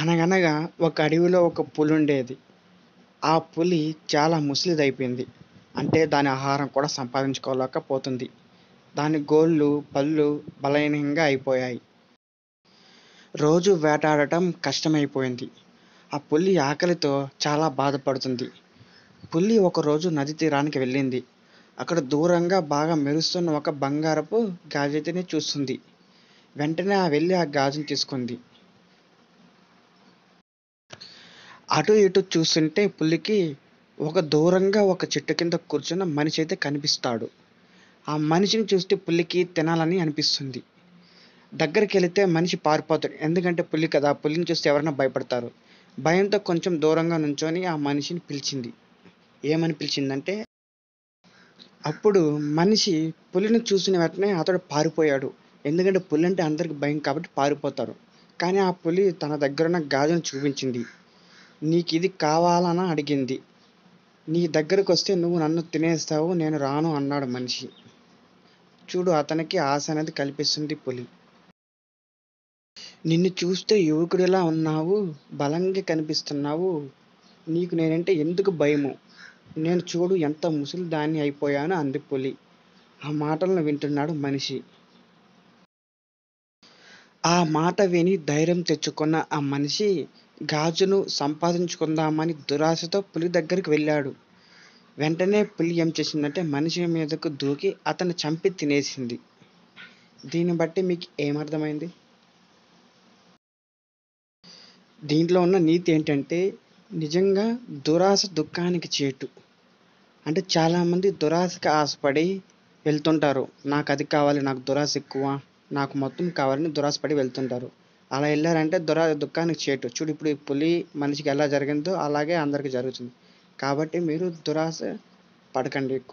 అనగనగా ఒక అడవిలో ఒక పులి ఉండేది ఆ పులి చాలా ముసలిదైపోయింది. అంటే దాని ఆహారం కూడా సంపాదించుకోలేకపోతుంది. దాని గోళ్ళు పళ్ళు బలహీనంగా అయిపోయాయి. రోజు వేటాడటం కష్టమైపోయింది. ఆ పులి ఆకలితో చాలా బాధపడుతుంది. పులి ఒకరోజు నది తీరానికి వెళ్ళింది. అక్కడ దూరంగా బాగా మెరుస్తున్న ఒక బంగారపు గాజెతిని చూస్తుంది. వెంటనే ఆ వెళ్ళి ఆ గాజుని తీసుకుంది. అటు ఇటు చూస్తుంటే పులికి ఒక దూరంగా ఒక చెట్టు కింద కూర్చున్న మనిషి అయితే కనిపిస్తాడు. ఆ మనిషిని చూస్తే పులికి తినాలని అనిపిస్తుంది. దగ్గరికి వెళితే మనిషి పారిపోతాడు. ఎందుకంటే పులి కదా పులిని చూస్తే ఎవరైనా భయపడతారు. భయంతో కొంచెం దూరంగా నుంచొని ఆ మనిషిని పిలిచింది. ఏమని పిలిచిందంటే అప్పుడు మనిషి పులిని చూసిన వెంటనే అతడు పారిపోయాడు. ఎందుకంటే పులి అంటే అందరికి భయం కాబట్టి పారిపోతారు. కానీ ఆ పులి తన దగ్గర ఉన్న గాజును చూపించింది. నీకు ఇది కావాలని అడిగింది. నీ దగ్గరకు వస్తే నువ్వు నన్ను తినేస్తావు నేను రాను అన్నాడు మనిషి. చూడు అతనికి ఆశ అనేది కల్పిస్తుంది పులి. నిన్ను చూస్తే యువకుడిలా ఉన్నావు బలంగా కనిపిస్తున్నావు. నీకు నేనంటే ఎందుకు భయము? నేను చూడు ఎంత ముసలి దాన్ని అయిపోయాను అంది పులి. ఆ మాటలను వింటున్నాడు మనిషి. ఆ మాట విని ధైర్యం తెచ్చుకున్న ఆ మనిషి గాజును సంపాదించుకుందామని దురాశతో పులి దగ్గరికి వెళ్ళాడు. వెంటనే పులి ఏం చేసిందంటే మనిషి మీదకు దూకి అతన్ని చంపి తినేసింది. దీన్ని బట్టి మీకు ఏమర్థమైంది? దీంట్లో ఉన్న నీతి ఏంటంటే నిజంగా దురాశ దుఃఖానికి చేటు. అంటే చాలామంది దురాశకి ఆశపడి వెళ్తుంటారు. నాకు అది కావాలి నాకు దురాశ ఎక్కువ నాకు మొత్తం కావాలని దురాశపడి వెళ్తుంటారు. అలా వెళ్ళారంటే దురా దుఃఖానికి చేటు. చూడు ఇప్పుడు ఈ పులి మనిషికి ఎలా జరిగిందో అలాగే అందరికీ జరుగుతుంది. కాబట్టి మీరు దురాశ పడకండి ఎక్కువ.